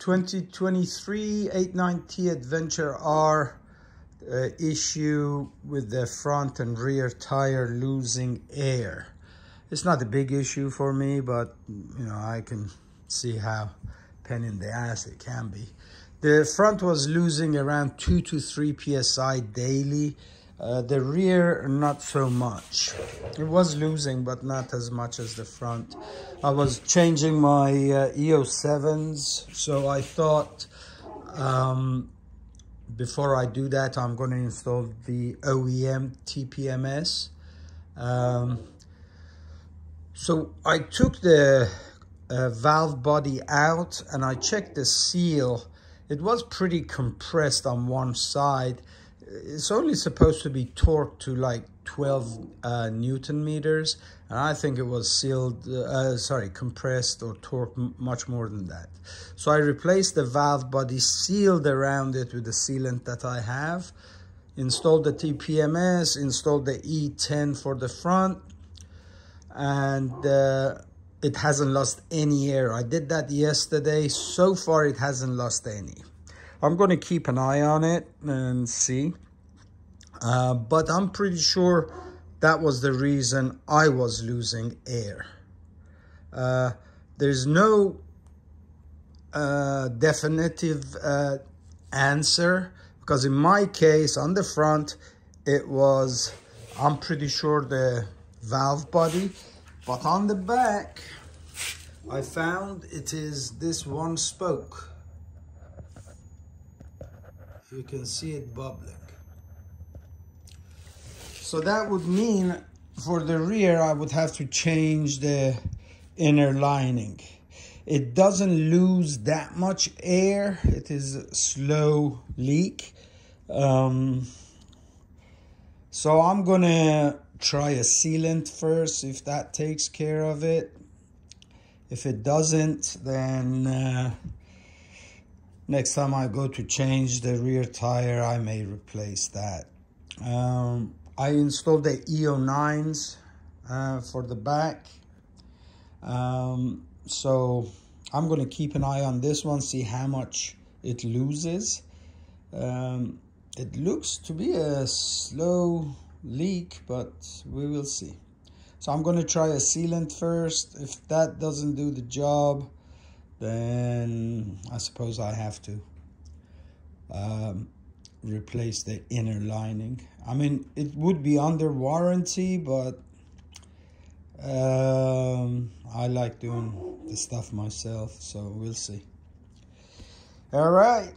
2023 890 Adventure R uh, issue with the front and rear tire losing air. It's not a big issue for me, but you know, I can see how pen in the ass it can be. The front was losing around two to three PSI daily. Uh, the rear, not so much. It was losing, but not as much as the front. I was changing my uh, E07s, so I thought um, before I do that, I'm going to install the OEM TPMS. Um, so I took the uh, valve body out and I checked the seal. It was pretty compressed on one side it's only supposed to be torqued to like 12 uh, newton meters and I think it was sealed uh, sorry compressed or torqued much more than that. So I replaced the valve body sealed around it with the sealant that I have installed the TPMS installed the E10 for the front and uh, it hasn't lost any air. I did that yesterday. So far it hasn't lost any I'm going to keep an eye on it and see. Uh, but I'm pretty sure that was the reason I was losing air. Uh, there's no uh, definitive uh, answer because in my case on the front it was I'm pretty sure the valve body but on the back I found it is this one spoke you can see it bubbling. So that would mean for the rear, I would have to change the inner lining. It doesn't lose that much air. It is a slow leak. Um, so I'm gonna try a sealant first, if that takes care of it. If it doesn't, then uh, Next time I go to change the rear tire, I may replace that. Um, I installed the E09s uh, for the back. Um, so I'm going to keep an eye on this one, see how much it loses. Um, it looks to be a slow leak, but we will see. So I'm going to try a sealant first. If that doesn't do the job, then I suppose I have to um, replace the inner lining. I mean, it would be under warranty, but um, I like doing the stuff myself, so we'll see. All right.